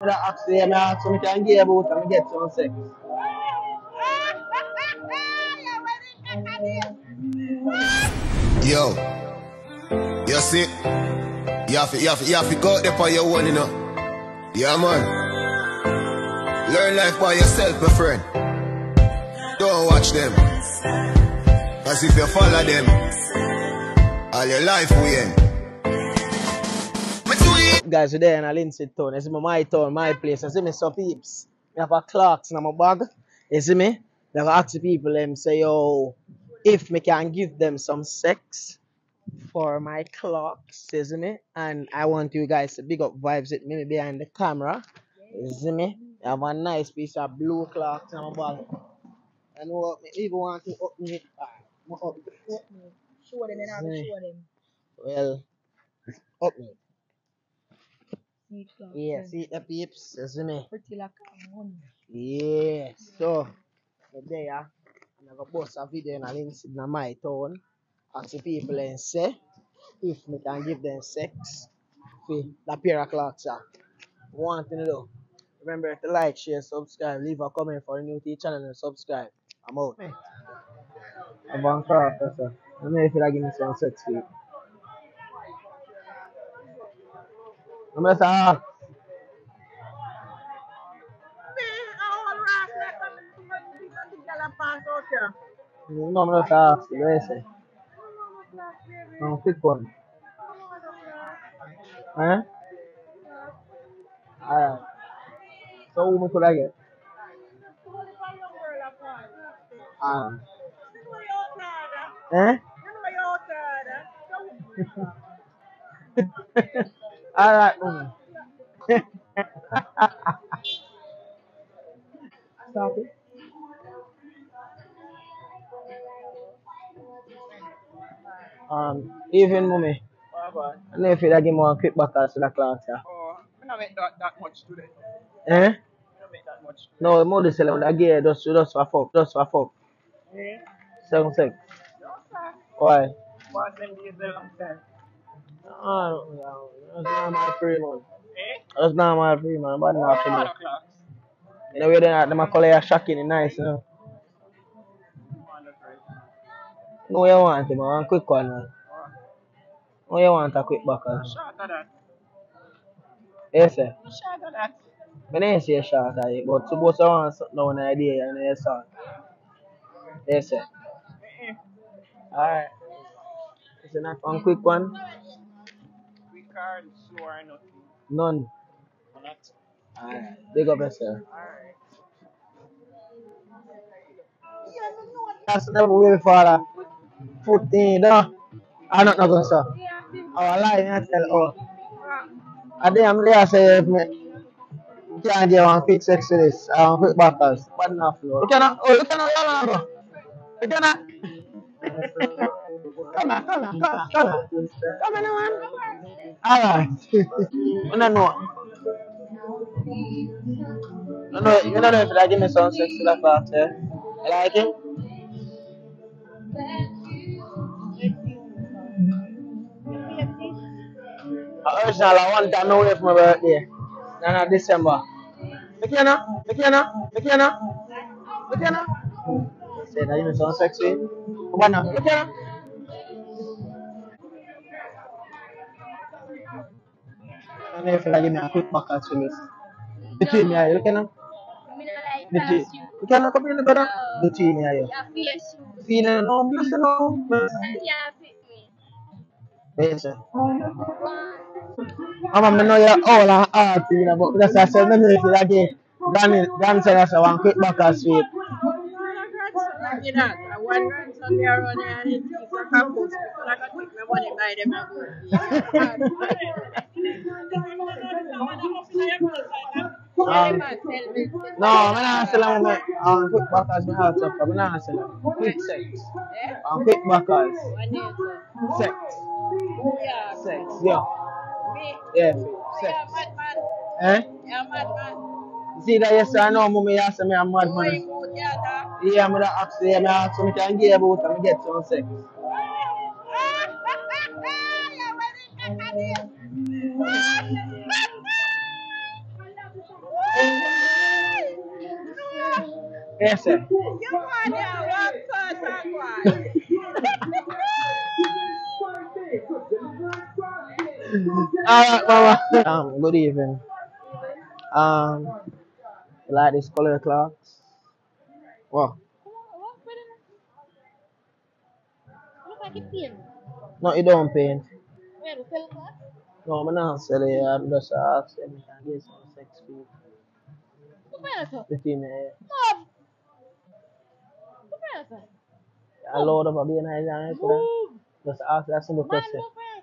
Me that ask them, me ask so me can give out and get some sex. Yo, you see, you have to, you have to, you have to go out there for your own, you know. Yeah, man. Learn life by yourself, my friend. Don't watch them. Cause if you follow them, all your life will end. It. Guys, we're there in a Lindsay town. You see me, my town, my place. You see me, some peeps. Me have a Clarks in my bag. You see me? To ask the people them say, yo, if me can give them some sex for my Clarks, you see me? And I want you guys to big up vibes with me behind the camera. You see me? I have a nice piece of blue Clarks in my bag. And what me even want to up me. ah, me. Show them and I will show them. Well, up me. Yeah, see the peeps, you see me? Pretty like a money. Yes. So, me there, and I go post a video in a in my town. Ask the people and say if we can give them sex for the pair of Clarks. ah. Want to know. Remember to like, share, subscribe, leave a comment for the new to channel and subscribe. I'm out. I'm on craft, sir. I don't know if you'll give me some sex for น้ำมันซาน้ำมันซาสิเวสน้องฟิกคนฮะอ่า so mucho la guerra ah ¿Eh? Alright, woman. Stop it. Um, even mummy. I know if you'd give me one quick back to the class, yeah. Oh, I don't make that, that much today. Eh? No, the mother sell it, I get just, just for fuck, just for fuck. Eh? Seven six. Why? Boss them days a long time. Oh, no, that's not my free man. Eh? That's not my free man, but not for One me. o'clock. You know, we don't them color are shocking and nice, you know. No, you want him, one quick one, man. No, you want a quick back, man. Short of that. Yes, sir. Short of that. I didn't say short of it, but suppose I want something down idea and yes, sir. Yes, sir. Eh, eh. Alright. It's it not one quick one? We can't nothing. None. Or not. Alright. Big up yourself. Alright. That's never way for that. Foot in, no. I'm not going to say. Our lie, I tell oh. I think I'm there say if me can't get one quick sex to this, I want quick backers. But not floor. You cannot, oh, you cannot, you cannot, you cannot. Come on, come on, come on, come on. Come on, man. Alright. You don't know. You know, you don't know if you give me some sex to that part, eh? You like it? Original, I want that away for my birthday. No, no, December. McKenna, McKenna, McKenna, McKenna. Say that you know some sexy. Come on now, McKenna. ane fagi na kut maka sulus dici mi ayo kena dici kena ko mi lebara dici mi ayo fi na no mi ya oh, ola a ah, ti na bo da sa se meno ti la ge. Dan dan sa ya Um, no, I'm not selling them. Um, quick backers, of I'm not selling them. Quick sex. Um, quick backers. Sex. Sex. Yeah. Yeah, sex. Eh? You see that yes, I know, mommy, yes, me, I'm mad, man. Yeah, I'm gonna ask I'm gonna ask you, me can give about and get some sex. Essa. Alright, ah, mama. Um, good evening. Um, like this color Clarks. Wow. No, it don't paint. Where, the fell class? No, I'm not selling it. I'm just asking I can get some sex feed Look where it's at. between the Mom! Look where it's at. a load of a being nice and for that. Move! Just ask that simple Man, question. move where.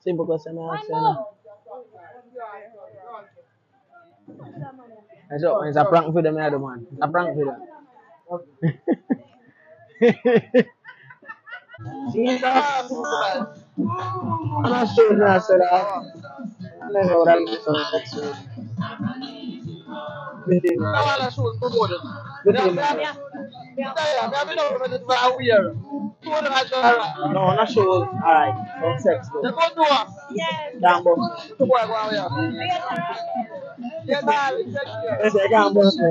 Simple question Man, ask you. move! know. It's a prank for them, yeah, the man. A prank for them. Jesus. I'm not sure I said that. I don't know what I'm saying. Next week. Between Wala shoes mo mo din. between Yeah. Yeah. Kaya, kami na mo din ba weird. Tuwa na ka ara. No, not sure. Alright, some sex though. Ko tuwa. Yes. Can't bust me. Tuwa ko ya. Ya dal, check ya. Yes, I can't bust me.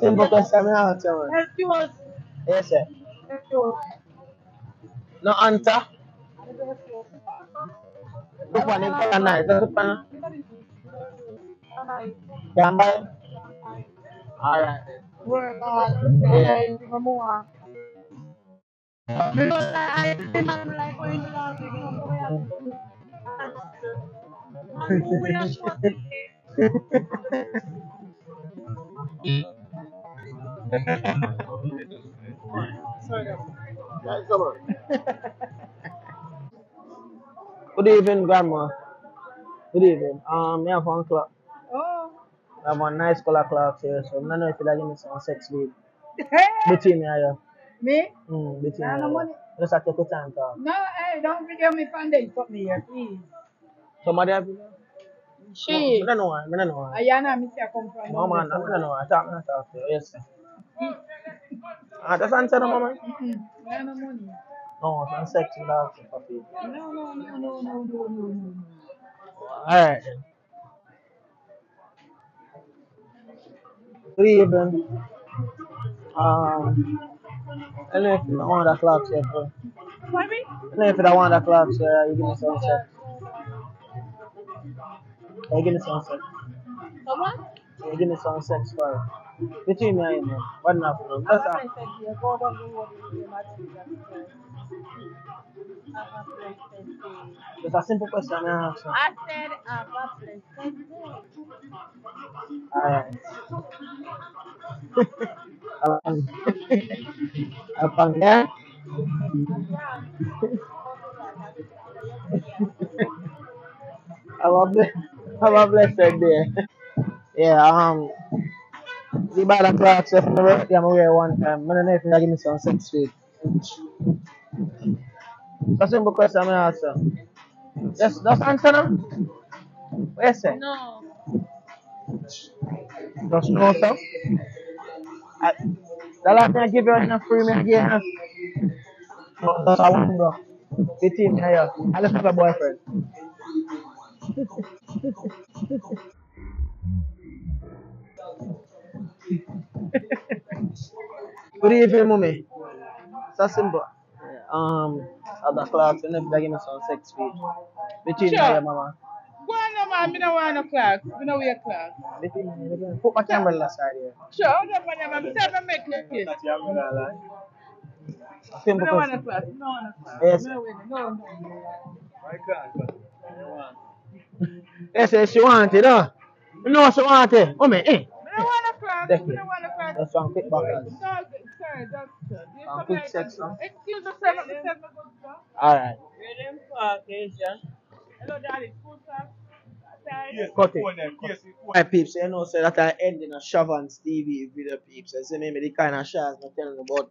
Simple question na hati man. Excuse. Yes, sir. Excuse. No answer. Tupan yung pala na. Ito tupan na. Gambay. Alright. We're not. Yeah. Because I, I didn't like going to the hospital. I'm going to Good evening, grandma. Good evening. Um, have one clock. Oh. I have one nice color clock here, so I don't know if you like me some sex. Hey, Between me and you. me? Mm, between Nah, me no and money. you. Just have to take time talk. No, hey, don't video me from there. Put me here, please. Somebody have you? She. I don't know why. I don't know why. Ayana, me say I come from. No man, I don't know why. I talk, I talk to you. Yes, sir. Ah, just answer the mama. Mm-mm. I no money. No, some sex without people. No, no, no, no, no, no, no, no. Alright evening. Um, know if you want the Clarks here, bro. What me? Know if you don't want the Clarks here, you give me some sex. You give me some sex. So what? You give me some sex it. Between ini, warna apa? One simple question I have, sir. I said, a ya. A a the bad clocks if I work them away one time. I don't know if you give me some six feet. That's a simple question I ask you. Just, just answer. What you say? No. Just so. I, the last thing I give you enough free me again. No, that's a one bro. The team here. I just have a boyfriend. Good evening, mommy. So simple. Um, at the Clarks, and if they give me some six feet. Between me and Sure. your mama. Go on now, man. Me no want no clock. Me no wear clock. Between me Put my camera on the side here. Sure, hold up on them. I'm never make it. Me Simple no want no question. clock. Me no want no clock. Yes. Me no wear no. No, no. Yes, yes, she want it, huh? You know she want it. Oh, me, eh? Me no want no clock. Me Definitely. no want no clock. That's some quick backers. No, sorry, doctor. Do you Some quick sex, huh? Excuse me, sir. Let me tell my good sir. Alright. Where them park, Asian? Hello, darling. School, sir. side. Cut it. Phone them, case My peeps, you know, say that I end in a Shavon's TV video peeps. You see me, me the kind of shots I'm telling you about.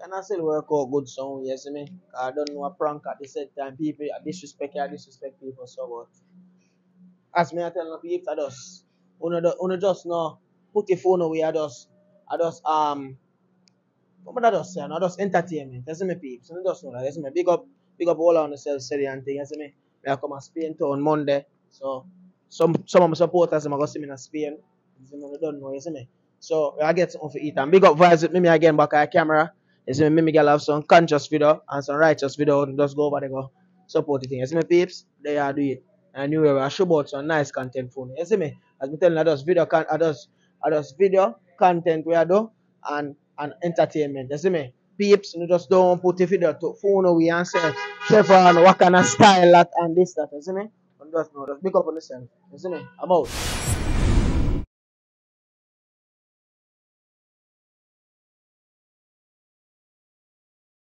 Can I still work out good sound, you see me? I don't know a prank at the same time. People I disrespect, I disrespect people so but as me I tell the peeps, I just uno, do- uno just know put your phone away, I just I just um what I just say, I just entertainment, see me peeps. You just know that, see me. Big up big up all on yourself steady and thing, see me. Me I come to Spain town Monday. So some some of my supporters them I go see me in Spain. You me, they don't know, you see me. So I get something to eat and big up vibes with me, again back at camera. You see me, me, me girl have some conscious video and some righteous video and just go over there go support the thing. You see me peeps? They are do it. And you will show about some nice content for me. You see me? As me telling you, I just video con- I just I just video content where I do and and entertainment. You see me? Peeps, you just don't put the video to phone away and say, Stefan, what kind of style that and this, that, you see me? And just know, just pick up on yourself. You see me? I'm out.